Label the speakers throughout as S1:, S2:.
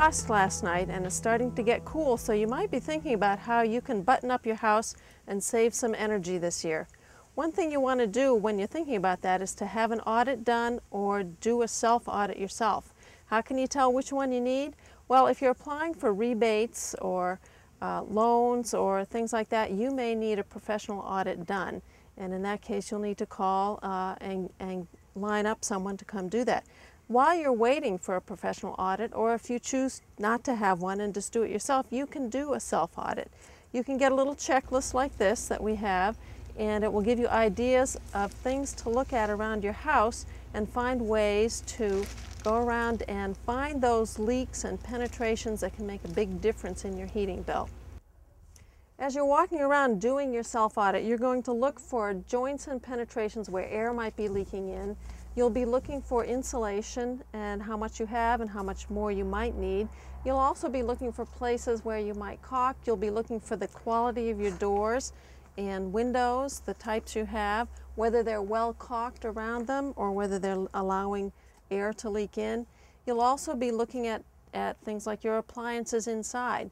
S1: frost last night and it's starting to get cool, so you might be thinking about how you can button up your house and save some energy this year. One thing you want to do when you're thinking about that is to have an audit done or do a self-audit yourself. How can you tell which one you need? Well, if you're applying for rebates or uh, loans or things like that, you may need a professional audit done. And in that case, you'll need to call uh, and, and line up someone to come do that. While you're waiting for a professional audit, or if you choose not to have one and just do it yourself, you can do a self-audit. You can get a little checklist like this that we have, and it will give you ideas of things to look at around your house and find ways to go around and find those leaks and penetrations that can make a big difference in your heating bill. As you're walking around doing your self-audit, you're going to look for joints and penetrations where air might be leaking in. You'll be looking for insulation and how much you have and how much more you might need. You'll also be looking for places where you might caulk. You'll be looking for the quality of your doors and windows, the types you have, whether they're well caulked around them or whether they're allowing air to leak in. You'll also be looking at, at things like your appliances inside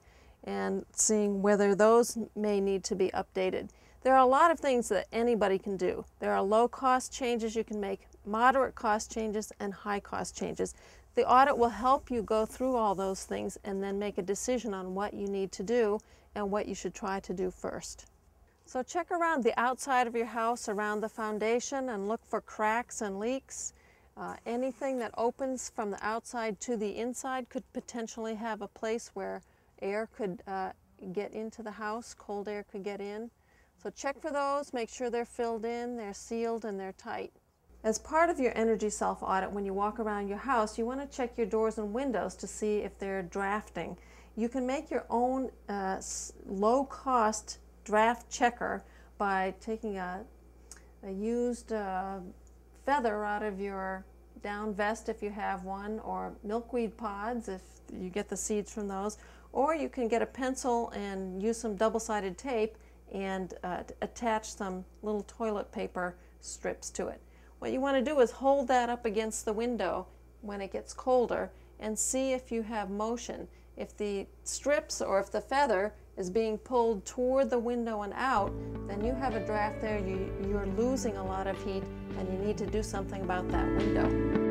S1: and seeing whether those may need to be updated. There are a lot of things that anybody can do. There are low cost changes you can make, moderate cost changes, and high cost changes. The audit will help you go through all those things and then make a decision on what you need to do and what you should try to do first. So check around the outside of your house, around the foundation, and look for cracks and leaks. Uh, anything that opens from the outside to the inside could potentially have a place where air could uh, get into the house, cold air could get in. So check for those, make sure they're filled in, they're sealed, and they're tight. As part of your energy self-audit, when you walk around your house, you want to check your doors and windows to see if they're drafting. You can make your own uh, low-cost draft checker by taking a, a used uh, feather out of your down vest if you have one, or milkweed pods if you get the seeds from those, or you can get a pencil and use some double-sided tape and uh, attach some little toilet paper strips to it. What you want to do is hold that up against the window when it gets colder and see if you have motion. If the strips or if the feather is being pulled toward the window and out, then you have a draft there, you, you're losing a lot of heat and you need to do something about that window.